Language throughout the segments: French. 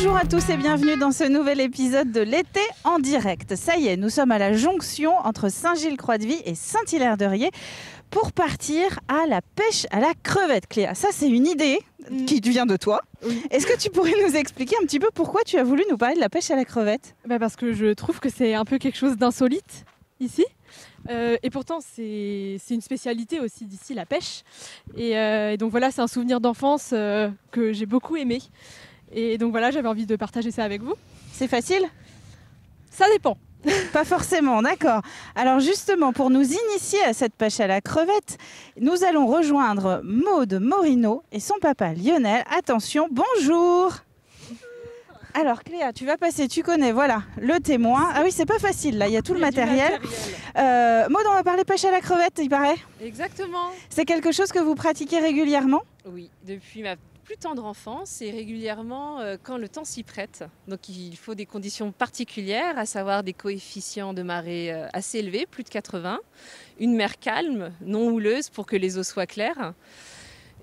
Bonjour à tous et bienvenue dans ce nouvel épisode de l'été en direct. Ça y est, nous sommes à la jonction entre Saint-Gilles-Croix-de-Vie et Saint-Hilaire-de-Riez pour partir à la pêche à la crevette, Cléa. Ça, c'est une idée Mm. qui vient de toi. Est-ce que tu pourrais nous expliquer un petit peu pourquoi tu as voulu nous parler de la pêche à la crevette? Bah parce que je trouve que c'est un peu quelque chose d'insolite ici. Euh, et pourtant, c'est c'est une spécialité aussi d'ici, la pêche. Et, euh, et donc voilà, c'est un souvenir d'enfance euh, que j'ai beaucoup aimé. Et donc voilà, j'avais envie de partager ça avec vous. C'est facile? Ça dépend. Pas forcément, d'accord. Alors justement, pour nous initier à cette pêche à la crevette, nous allons rejoindre Maude Morino et son papa Lionel. Attention, bonjour alors Cléa, tu vas passer, tu connais, voilà, le témoin. Ah oui, c'est pas facile, là, il y a tout le matériel. Euh, Maud, on va parler pêche à la crevette, il paraît? Exactement. C'est quelque chose que vous pratiquez régulièrement? Oui, depuis ma plus tendre enfance et régulièrement euh, quand le temps s'y prête. Donc il faut des conditions particulières, à savoir des coefficients de marée euh, assez élevés, plus de 80, une mer calme, non houleuse pour que les eaux soient claires.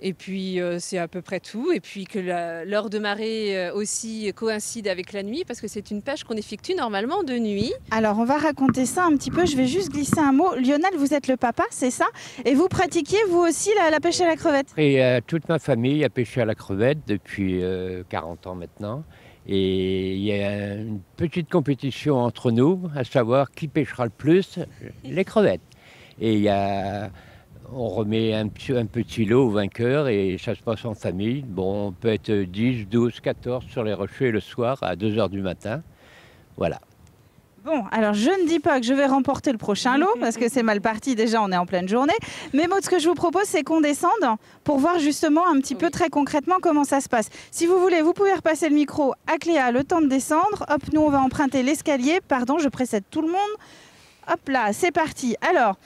Et puis euh, c'est à peu près tout. Et puis que l'heure de marée euh, aussi coïncide avec la nuit, parce que c'est une pêche qu'on effectue normalement de nuit. Alors, on va raconter ça un petit peu. Je vais juste glisser un mot. Lionel, vous êtes le papa, c'est ça? Et vous pratiquiez, vous aussi, la, la pêche à la crevette? Et euh, toute ma famille a pêché à la crevette depuis euh, 40 ans maintenant. Et il y a une petite compétition entre nous, à savoir qui pêchera le plus les crevettes. Et il y a, on remet un, petit- un petit lot au vainqueur et ça se passe en famille. Bon, on peut être 10, 12, 14 sur les rochers le soir à 2 h du matin. Voilà. Bon, alors je ne dis pas que je vais remporter le prochain lot, parce que c'est mal parti déjà, on est en pleine journée. Mais Maud, ce que je vous propose, c'est qu'on descende pour voir justement un petit peu très concrètement comment ça se passe. Si vous voulez, vous pouvez repasser le micro à Cléa, le temps de descendre. Hop, nous, on va emprunter l'escalier. Pardon, je précède tout le monde. Hop là, c'est parti. Alors,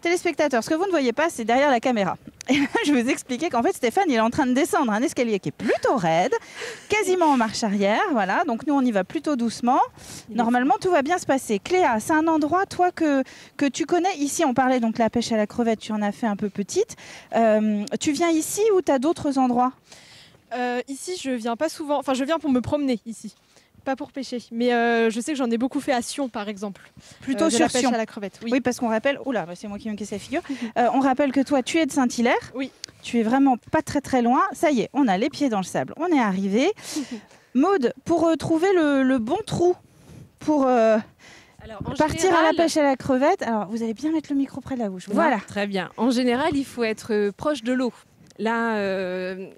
téléspectateurs, ce que vous ne voyez pas, c'est derrière la caméra. Et là, je vous expliquer qu'en fait, Stéphane, il est en train de descendre un escalier qui est plutôt raide, quasiment en marche arrière. Voilà, donc nous, on y va plutôt doucement. Normalement, tout va bien se passer. Cléa, c'est un endroit, toi, que, que tu connais. Ici, on parlait donc de la pêche à la crevette, tu en as fait un peu petite. Euh, tu viens ici ou tu as d'autres endroits? Euh, ici, je viens pas souvent. Enfin, je viens pour me promener ici. Pas pour pêcher. Mais euh, je sais que j'en ai beaucoup fait à Sion, par exemple. Plutôt Euh, de sur la pêche Sion à la crevette. Oui. Oui, parce qu'on rappelle, oula, bah, c'est moi qui me casse la figure. Euh, on rappelle que toi, tu es de Saint-Hilaire. Oui. Tu es vraiment pas très très loin. Ça y est, on a les pieds dans le sable. On est arrivé. Maude, pour euh, trouver le, le bon trou pour euh, Alors, partir à la pêche à la crevette, alors vous allez bien mettre le micro près de la bouche. Voilà. Très bien. En général, il faut être proche de l'eau. Là, euh,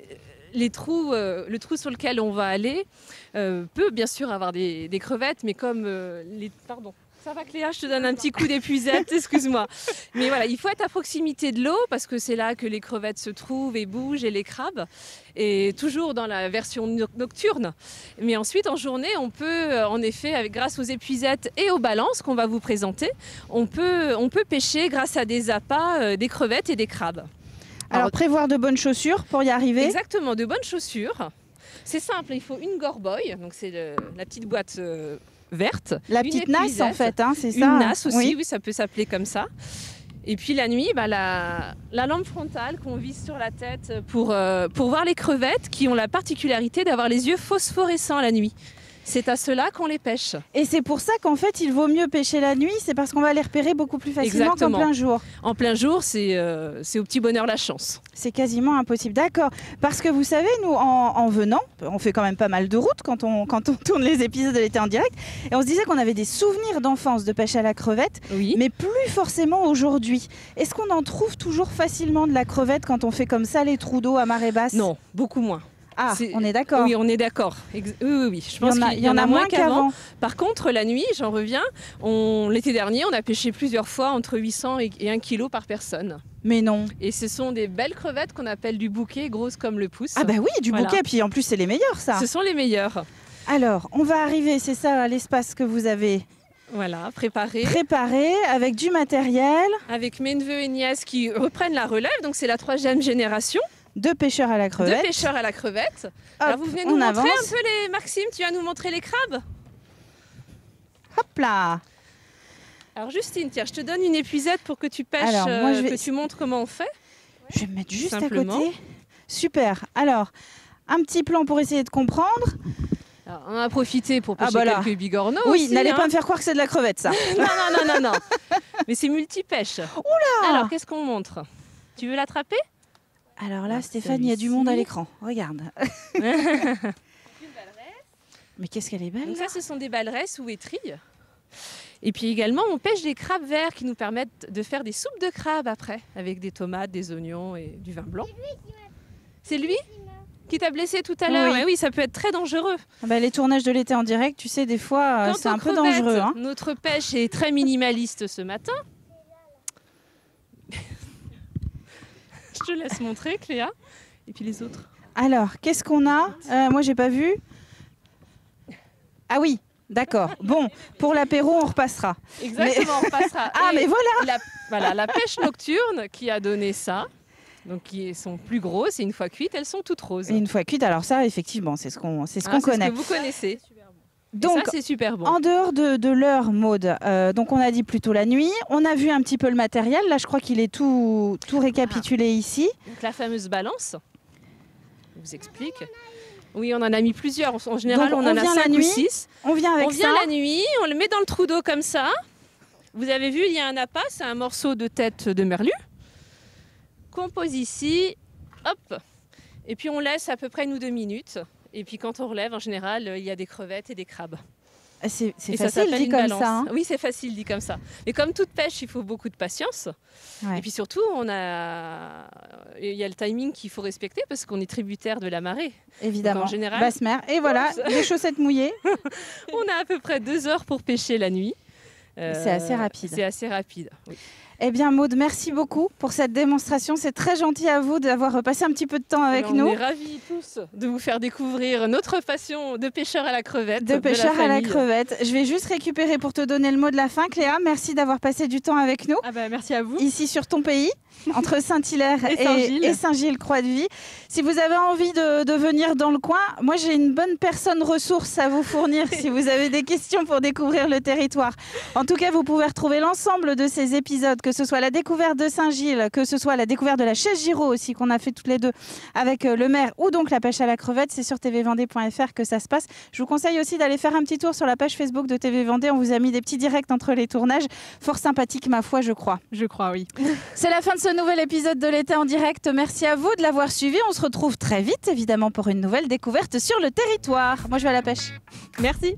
les trous, euh, le trou sur lequel on va aller euh, peut bien sûr avoir des, crevettes, mais comme euh, les... Pardon. Ça va Cléa, je te donne un petit coup d'épuisette, excuse-moi. Mais voilà, il faut être à proximité de l'eau parce que c'est là que les crevettes se trouvent et bougent et les crabes. Et toujours dans la version no- nocturne. Mais ensuite, en journée, on peut, en effet, grâce aux épuisettes et aux balances qu'on va vous présenter, on peut, on peut pêcher grâce à des appâts, des crevettes et des crabes. Alors, prévoir de bonnes chaussures pour y arriver. Exactement, de bonnes chaussures. C'est simple, il faut une gorboy, donc c'est la petite boîte euh, verte. La petite nasse, en fait, hein, c'est ça Une nasse aussi, Oui. oui. ça peut s'appeler comme ça. Et puis la nuit, bah, la, la lampe frontale qu'on vise sur la tête pour, euh, pour voir les crevettes qui ont la particularité d'avoir les yeux phosphorescents la nuit. C'est à cela qu'on les pêche. Et c'est pour ça qu'en fait, il vaut mieux pêcher la nuit, c'est parce qu'on va les repérer beaucoup plus facilement qu'en plein jour. En plein jour, c'est euh, c'est au petit bonheur la chance. C'est quasiment impossible. D'accord. Parce que vous savez, nous, en, en venant, on fait quand même pas mal de routes quand on, quand on tourne les épisodes de l'été en direct, et on se disait qu'on avait des souvenirs d'enfance de pêche à la crevette, Oui. mais plus forcément aujourd'hui. Est-ce qu'on en trouve toujours facilement de la crevette quand on fait comme ça les trous d'eau à marée basse? Non, beaucoup moins. Ah, on est d'accord. Oui, on est d'accord. Ex- Oui, oui, oui. Je pense qu'il il y en a moins qu'avant. Par contre, la nuit, j'en reviens, on- l'été dernier, on a pêché plusieurs fois entre 800 et, et 1 kg par personne. Mais non. Et ce sont des belles crevettes qu'on appelle du bouquet, grosses comme le pouce. Ah bah oui, du Voilà. bouquet, puis en plus c'est les meilleurs ça. Ce sont les meilleurs. Alors, on va arriver, c'est ça, à l'espace que vous avez Voilà, préparés. préparé avec du matériel Avec mes neveux et nièces qui reprennent la relève, donc c'est la troisième génération de pêcheurs à la crevette. pêcheurs à la crevette. Hop, Alors vous venez nous on montrer avance. un peu les... Maxime, tu vas nous montrer les crabes Hop là Alors Justine, tiens, je te donne une épuisette pour que tu pêches, Alors, moi, je euh, vais- que tu montres comment on fait. Je vais me mettre juste Simplement. à côté. Super. Alors, un petit plan pour essayer de comprendre. Alors, On a profité pour Ah, pêcher bah là. quelques bigorneaux Oui, n'allez hein. pas me faire croire que c'est de la crevette, ça. Non, non, non, non, non. Mais c'est multipêche. Alors, qu'est-ce qu'on montre? Tu veux l'attraper? Alors là, Ah, Stéphane, il y a du monde à l'écran. Regarde. Mais qu'est-ce qu'elle est belle Donc ça, ce sont des baleresses ou étrilles. Et puis également, on pêche des crabes verts qui nous permettent de faire des soupes de crabes après, avec des tomates, des oignons et du vin blanc. C'est lui qui t'a blessé tout à l'heure Oui. Eh oui, ça peut être très dangereux. Ah bah, Les tournages de l'été en direct, tu sais, des fois, euh, c'est un peu dangereux. hein. Notre pêche est très minimaliste ce matin. Je laisse montrer, Cléa. Et puis les autres. Alors, qu'est-ce qu'on a? Euh, Moi, j'ai pas vu. Ah oui, d'accord. Bon, pour l'apéro, on repassera. Exactement, on passera. Ah, Et mais voilà la, voilà, la pêche nocturne qui a donné ça. Donc, qui sont plus grosses et une fois cuites, elles sont toutes roses. Et une fois cuite, alors ça, effectivement, c'est ce qu'on ce Ah, qu'on c'est connaît. Ce que vous connaissez. Donc, ça, c'est super bon. En dehors de, de l'heure, Maude, euh, donc on a dit plutôt la nuit. On a vu un petit peu le matériel. Là, je crois qu'il est tout, tout récapitulé ici. Donc, la fameuse balance. Je vous explique. Oui, on en a mis plusieurs. En général, Donc, on, on en a vient la 5 ou nuit, 6. On vient avec On vient ça. la nuit, on le met dans le trou d'eau comme ça. Vous avez vu, il y a un appât, c'est un morceau de tête de merlu qu'on pose ici. Hop Et puis on laisse à peu près une ou deux minutes. Et puis quand on relève, en général, il y a des crevettes et des crabes. Ah, C'est facile dit comme balance. ça. hein. Oui, c'est facile dit comme ça. Mais comme toute pêche, il faut beaucoup de patience. Ouais. Et puis surtout, on a... il y a le timing qu'il faut respecter parce qu'on est tributaire de la marée. Évidemment. en général- Basse mer. Et voilà, des chaussettes mouillées. On a à peu près deux heures pour pêcher la nuit. Euh, C'est assez rapide. C'est assez rapide. oui. Eh bien, Maude, merci beaucoup pour cette démonstration. C'est très gentil à vous d'avoir passé un petit peu de temps avec on nous. est ravis tous de vous faire découvrir notre passion de pêcheur à la crevette. De pêcheur à la crevette. Je vais juste récupérer pour te donner le mot de la fin. Cléa, merci d'avoir passé du temps avec nous. Ah bah, merci à vous. ici sur ton pays, entre Saint-Hilaire et Saint-Gilles-Croix-de-Vie. Si vous avez envie de, de venir dans le coin, moi j'ai une bonne personne ressource à vous fournir si vous avez des questions pour découvrir le territoire. En tout cas, vous pouvez retrouver l'ensemble de ces épisodes, que ce soit la découverte de Saint-Gilles, que ce soit la découverte de la chaise Giraud aussi qu'on a fait toutes les deux avec euh, le maire ou donc la pêche à la crevette. C'est sur tvvendée.fr que ça se passe. Je vous conseille aussi d'aller faire un petit tour sur la page Facebook de TV Vendée. On vous a mis des petits directs entre les tournages. Fort sympathique, ma foi, je crois. Je crois, oui. C'est la fin de ce nouvel épisode de l'été en direct. Merci à vous de l'avoir suivi. On se retrouve très vite, évidemment, pour une nouvelle découverte sur le territoire. Moi, je vais à la pêche. Merci.